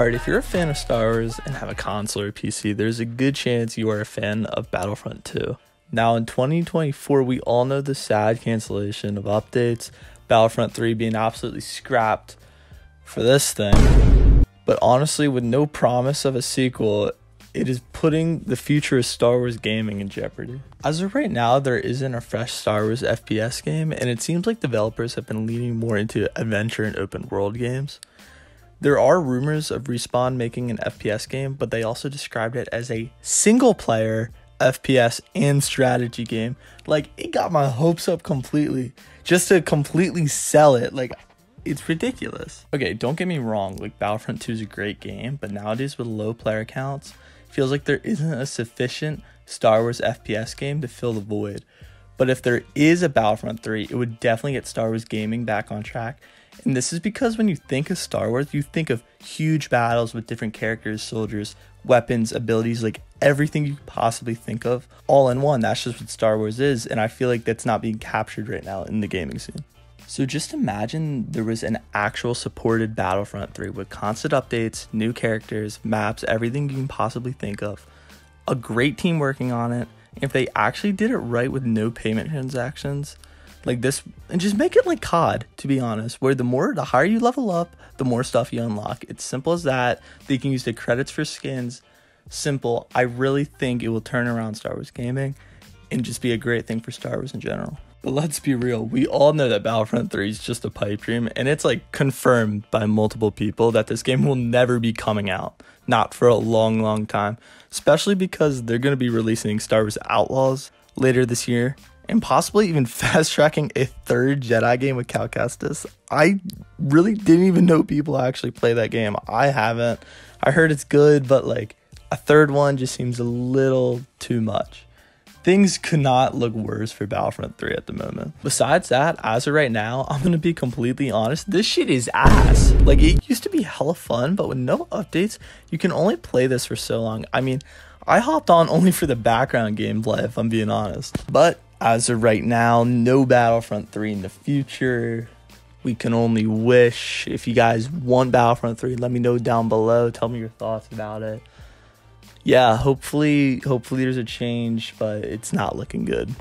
Alright, if you're a fan of Star Wars and have a console or PC, there's a good chance you are a fan of Battlefront 2. Now, in 2024, we all know the sad cancellation of updates, Battlefront 3 being absolutely scrapped for this thing. But honestly, with no promise of a sequel, it is putting the future of Star Wars gaming in jeopardy. As of right now, there isn't a fresh Star Wars FPS game, and it seems like developers have been leaning more into adventure and open world games. There are rumors of Respawn making an FPS game, but they also described it as a single player FPS and strategy game. Like, it got my hopes up completely just to completely sell it. Like, it's ridiculous. Okay, don't get me wrong, like, Battlefront 2 is a great game, but nowadays with low player counts, feels like there isn't a sufficient Star Wars FPS game to fill the void. But if there is a Battlefront 3, it would definitely get Star Wars gaming back on track and this is because when you think of Star Wars, you think of huge battles with different characters, soldiers, weapons, abilities, like everything you possibly think of all in one. That's just what Star Wars is. And I feel like that's not being captured right now in the gaming scene. So just imagine there was an actual supported Battlefront 3 with constant updates, new characters, maps, everything you can possibly think of. A great team working on it. If they actually did it right with no payment transactions, like this and just make it like cod to be honest where the more the higher you level up the more stuff you unlock. It's simple as that. They can use the credits for skins. Simple. I really think it will turn around star wars gaming and just be a great thing for star wars in general. But let's be real. We all know that battlefront 3 is just a pipe dream and it's like confirmed by multiple people that this game will never be coming out. Not for a long long time. Especially because they're going to be releasing star wars outlaws later this year and possibly even fast tracking a third Jedi game with Cal Kestis. I really didn't even know people actually play that game. I haven't. I heard it's good, but like a third one just seems a little too much. Things could not look worse for Battlefront 3 at the moment. Besides that, as of right now, I'm gonna be completely honest, this shit is ass. Like, it used to be hella fun, but with no updates, you can only play this for so long. I mean, I hopped on only for the background gameplay, if I'm being honest. But as of right now, no Battlefront 3 in the future. We can only wish. If you guys want Battlefront 3, let me know down below. Tell me your thoughts about it. Yeah, hopefully hopefully there's a change, but it's not looking good.